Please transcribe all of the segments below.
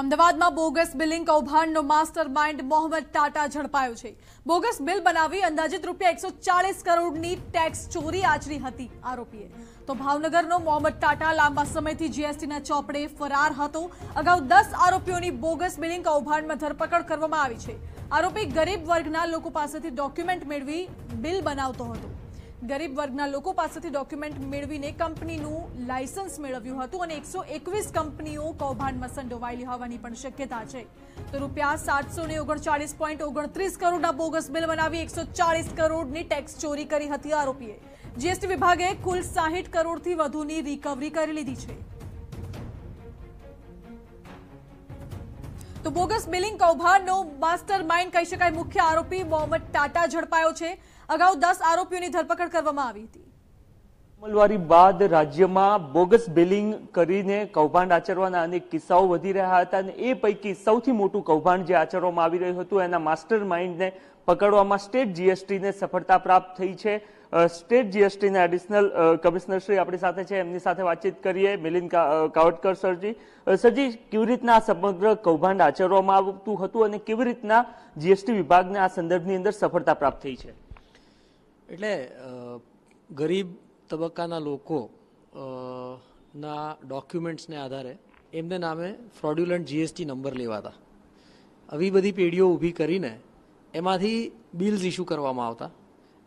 અમદાવાદમાં bogus billing કૌભાંડનો mastermind Mohammad Tata ઝડપાયો છે. બોગસ બિલ બનાવી અંદાજિત રૂપિયા એકસો ચાલીસ કરોડની ટેક્સ ચોરી આચરી હતી આરોપીએ. તો ભાવનગરનો મોહમ્મદ ટાટા લાંબા સમયથી જીએસટીના ચોપડે ફરાર હતો. અગાઉ દસ આરોપીઓની બોગસ બિલિંગ કૌભાંડમાં ધરપકડ કરવામાં આવી છે. આરોપી ગરીબ વર્ગના લોકો પાસેથી ડોક્યુમેન્ટ મેળવી બિલ બનાવતો હતો. ગરીબ વર્ગના લોકો પાસેથી ડોક્યુમેન્ટ મેળવીને કંપનીનું લાયસન્સ મેળવ્યું હતું અને એકસો એકવીસ કંપનીઓ કૌભાંડમાં સંડોવાયેલી હોવાની પણ શક્યતા છે. તો રૂપિયા સાતસો ને ઓગણચાળીસ પોઈન્ટ ઓગણત્રીસ કરોડના બોગસ બિલ બનાવી એકસો ચાળીસ કરોડની ટેક્સ ચોરી કરી હતી આરોપીએ. જીએસટી વિભાગે કુલ સાહીઠ કરોડથી વધુની રિકવરી કરી લીધી છે. તો બોગસ બિલિંગ કૌભાંડનો માસ્ટર માઇન્ડ કહી શકાય મુખ્ય આરોપી મોહમ્મદ ટાટા ઝડપાયો છે. અગાઉ દસ આરોપીઓની ધરપકડ કરવામાં આવી હતી. અમલવારી બાદ રાજ્યમાં બોગસ બિલિંગ કરીને કૌભાંડ આચરવાના અનેક કિસ્સાઓ વધી રહ્યા હતા અને એ પૈકી સૌથી મોટું કૌભાંડ જે આચરવામાં આવી રહ્યું હતું, એના માસ્ટર માઇન્ડને પકડવામાં સ્ટેટ જીએસટીને સફળતા પ્રાપ્ત થઈ છે. સ્ટેટ જીએસટીના એડિશનલ કમિશનર શ્રી આપણી સાથે છે, એમની સાથે વાતચીત કરીએ. મિલિંદ કા- કાવટકર સરજી. સરજી, કેવી રીતના સમગ્ર કૌભાંડ આચરવામાં આવતું હતું અને કેવી રીતના જીએસટી વિભાગને આ સંદર્ભની અંદર સફળતા પ્રાપ્ત થઈ છે? એટલે ગરીબ તબક્કાના લોકો ના ડોક્યુમેન્ટ્સને આધારે એમને નામે ફ્રોડ્યુલન્ટ જીએસટી નંબર લેવાતા. આવી બધી પેઢીઓ ઊભી કરીને એમાંથી બિલ્સ ઇસ્યુ કરવામાં આવતા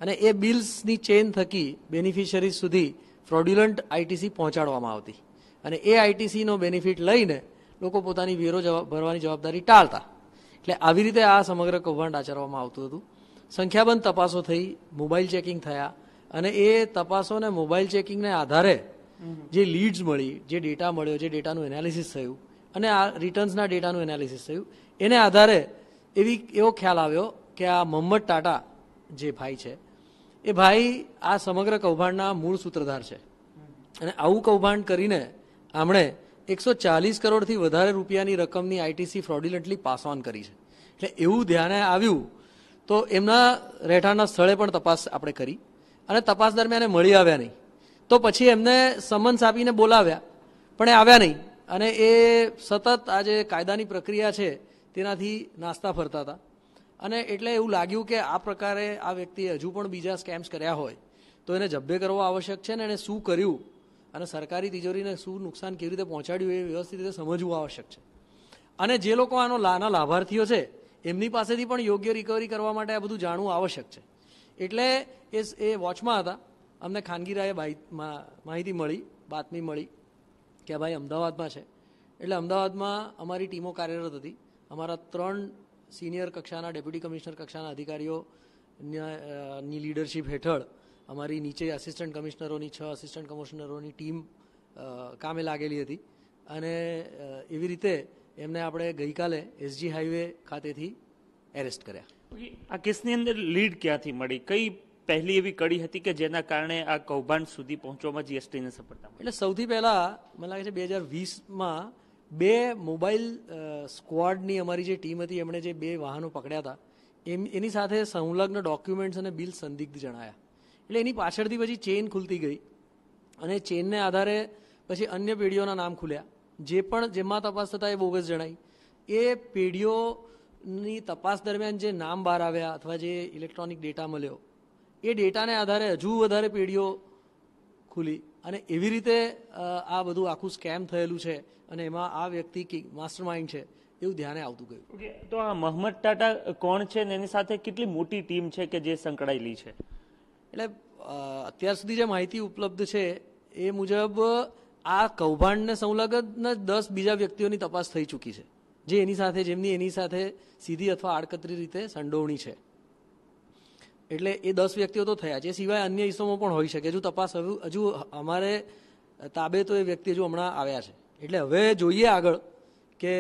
અને એ બિલ્સની ચેન થકી બેનિફિશરીઝ સુધી ફ્રોડ્યુલન્ટ આઈટીસી પહોંચાડવામાં આવતી અને એ આઈટીસીનો બેનિફિટ લઈને લોકો પોતાની વેરો ભરવાની જવાબદારી ટાળતા. એટલે આવી રીતે આ સમગ્ર કૌભાંડ આચરવામાં આવતું હતું. સંખ્યાબંધ તપાસો થઈ, મોબાઈલ ચેકિંગ થયા અને એ તપાસો અને મોબાઈલ ચેકિંગને આધારે જે લીડ્સ મળી, જે ડેટા મળ્યો, જે ડેટાનું એનાલિસિસ થયું, અને આ રિટર્ન્સના ડેટાનું એનાલિસિસ થયું, એને આધારે એવી, એવો ખ્યાલ આવ્યો કે આ મોહમ્મદ ટાટા જે ભાઈ છે, એ ભાઈ આ સમગ્ર કૌભાંડના મૂળ સૂત્રધાર છે. અને આવું કૌભાંડ કરીને આમણે એકસો ચાલીસ કરોડથી વધારે રૂપિયાની રકમની આઈટીસી ફ્રોડ્યુલન્ટલી પાસ ઓન કરી છે. એટલે એવું ધ્યાને આવ્યું, તો એમના રહેઠાણના સ્થળે પણ તપાસ આપણે કરી. અને તપાસ દરમિયાન મળી આવ્યા નહીં. તો પછી એમને સમન્સ આપીને બોલાવ્યા, પણ એ આવ્યા નહીં. અને એ સતત આ જે કાયદાની પ્રક્રિયા છે, તેનાથી નાસ્તા ફરતા હતા. અને એટલે એવું લાગ્યું કે આ પ્રકારે આ વ્યક્તિએ હજુ પણ બીજા સ્કેમ્સ કર્યા હોય, તો એને જબ્બે કરવો આવશ્યક છે ને એણે શું કર્યું અને સરકારી તિજોરીને શું નુકસાન કેવી રીતે પહોંચાડ્યું એ વ્યવસ્થિત રીતે સમજવું આવશ્યક છે. અને જે લોકો આનો લાના લાભાર્થીઓ છે, એમની પાસેથી પણ યોગ્ય રિકવરી કરવા માટે આ બધું જાણવું આવશ્યક છે. એટલે એ એ વોચમાં હતા. અમને ખાનગી રાયે માહિતી મળી, બાતમી મળી કે ભાઈ અમદાવાદમાં છે. એટલે અમદાવાદમાં અમારી ટીમો કાર્યરત હતી. અમારા ત્રણ સિનિયર કક્ષાના, ડેપ્યુટી કમિશનર કક્ષાના અધિકારીઓ, ન્યા- ની લીડરશિપ હેઠળ અમારી નીચે આસિસ્ટન્ટ કમિશનરોની છ આસિસ્ટન્ટ કમિશનરોની ટીમ કામે લાગેલી હતી. અને એવી રીતે એમને આપણે ગઈકાલે એસજી હાઈવે ખાતેથી એરેસ્ટ કર્યા. આ કેસની અંદર લીડ ક્યાંથી મળી? કઈ પહેલી એવી કડી હતી કે જેના કારણે આ કૌભાંડ સુધી પહોંચવામાં જીએસટીને સફળતા એટલે સૌથી પહેલા મને લાગે છે બે હજાર વીસમાં બે મોબાઈલ સ્ક્વોડની અમારી જે ટીમ હતી, એમણે જે બે વાહનો પકડ્યા હતા, એમ, એની સાથે સંલગ્ન ડોક્યુમેન્ટ્સ અને બિલ સંદિગ્ધ જણાયા. એટલે એની પાછળથી પછી ચેન ખુલતી ગઈ અને ચેનને આધારે પછી અન્ય પેઢીઓના નામ ખુલ્યા. જે પણ, જેમાં તપાસ થતા એ બોગસ જણાઈ. એ પેઢીઓની તપાસ દરમિયાન જે નામ બહાર આવ્યા અથવા જે ઇલેક્ટ્રોનિક ડેટા મળ્યો એ ડેટાને આધારે હજુ વધારે પેઢીઓ ખુલી અને એવી રીતે આ બધું આખું સ્કેમ થયેલું છે અને એમાં આ વ્યક્તિ માસ્ટર માઇન્ડ છે એવું ધ્યાને આવતું ગયું. તો આ મહમદ ટાટા કોણ છે ને એની સાથે કેટલી મોટી ટીમ છે કે જે સંકળાયેલી છે? એટલે અત્યાર સુધી જે માહિતી ઉપલબ્ધ છે એ મુજબ આ કૌભાંડને સંલગ્ન દસ બીજા વ્યક્તિઓની તપાસ થઈ ચૂકી છે. જે એની સાથે જેમની એની સાથે સીધી અથવા આડકતરી રીતે સંડોવણી છે. એટલે એ દસ વ્યક્તિઓ તો થયા છે એ સિવાય અન્ય ઈસમો પણ હોઈ શકે. હજુ તપાસ હજુ હજુ અમારે તાબે તો એ વ્યક્તિ હજુ હમણાં આવ્યા છે. એટલે હવે જોઈએ આગળ કે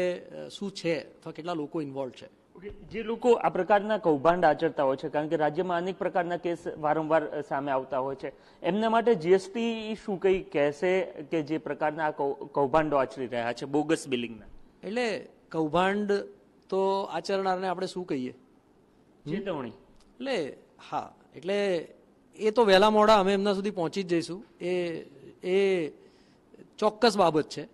શું છે અથવા કેટલા લોકો ઇન્વોલ્વ છે. જે લોકો આ પ્રકારના કૌભાંડ આચરતા હોય છે કારણ કે રાજ્યમાં અનેક પ્રકારના કેસ વારંવાર સામે આવતા હોય છે. એમના માટે જીએસટી શું કંઈ કહેશે કે જે પ્રકારના કૌભાંડો આચરી રહ્યા છે બોગસ બિલિંગના? એટલે કૌભાંડ તો આચરનારને આપણે શું કહીએ? ચેતવણી. એટલે હા એટલે એ તો વહેલા મોડા અમે એમના સુધી પહોંચી જ જઈશું. એ એ ચોક્કસ બાબત છે.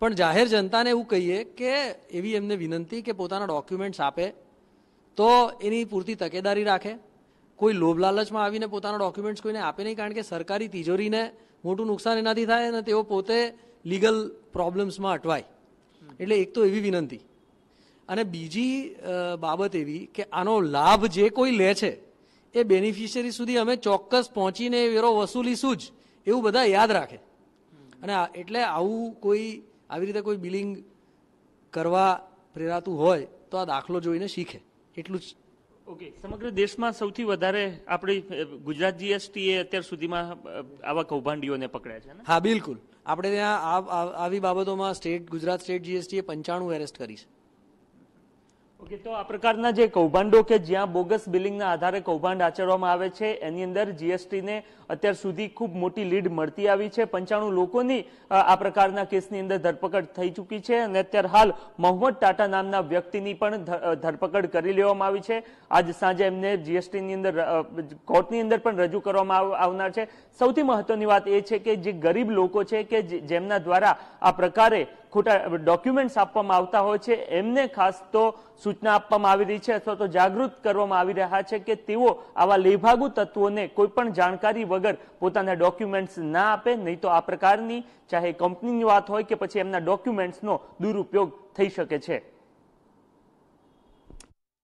પણ જાહેર જનતાને એવું કહીએ કે એવી એમને વિનંતી કે પોતાના ડોક્યુમેન્ટ્સ આપે તો એની પૂરતી તકેદારી રાખે. કોઈ લોભ લાલચમાં આવીને પોતાના ડોક્યુમેન્ટ્સ કોઈને આપે નહીં કારણ કે સરકારી તિજોરીને મોટું નુકસાન એનાથી થાય અને તેઓ પોતે લીગલ પ્રોબ્લેમ્સમાં અટવાય. એટલે એક તો એવી વિનંતી. અને બીજી બાબત એવી કે આનો લાભ જે કોઈ લે છે, એ બેનિફિશિયરી સુધી અમે ચોક્કસ પહોંચીને વેરો વસૂલીશું જ, એવું બધા યાદ રાખે. અને એટલે આવું કોઈ, આવી રીતે કોઈ બિલિંગ કરવા પ્રેરાતું હોય, તો આ દાખલો જોઈને શીખે. એટલું જ ઓકે સમગ્ર દેશમાં સૌથી વધારે આપણી ગુજરાત જીએસટી એ અત્યાર સુધીમાં આવા કૌભાંડીઓને પકડ્યા છે હા, બિલકુલ. આપણે ત્યાં આવી બાબતોમાં સ્ટેટ, ગુજરાત સ્ટેટ જીએસટીએ પંચાણું એરેસ્ટ કરી છે. તો આ પ્રકારના જે કૌભાંડો કે જ્યાં બોગસ બિલિંગના આધારે કૌભાંડ આચરવામાં આવે છે, એની અંદર જીએસટીને અત્યાર સુધી ખૂબ મોટી લીડ મળતી આવી છે. પંચાણું લોકોની આ પ્રકારના કેસની અંદર ધરપકડ થઈ ચૂકી છે અને અત્યારે હાલ મોહમ્મદ ટાટા નામના વ્યક્તિની પણ ધરપકડ કરી લેવામાં આવી છે. આજ સાંજે એમને જીએસટીની અંદર કોર્ટની અંદર પણ રજૂ કરવામાં આવ- આવનાર છે. સૌથી મહત્વની વાત એ છે કે જે ગરીબ લોકો છે કે જેમના દ્વારા આ પ્રકારે ખોટા ડોક્યુમેન્ટ્સ આપવામાં આવતા હોય છે. એમને ખાસ તો સૂચના આપવામાં આવી રહી છે અથવા તો જાગૃત કરવામાં આવી રહ્યા છે કે તેઓ આવા લેભાગુ તત્વોને કોઈ પણ જાણકારી વગર પોતાના ડોક્યુમેન્ટ્સ ના આપે, નહીં તો આ પ્રકારની ચાહે કંપનીની વાત હોય કે પછી એમના ડોક્યુમેન્ટ્સનો દુરુપયોગ થઈ શકે છે.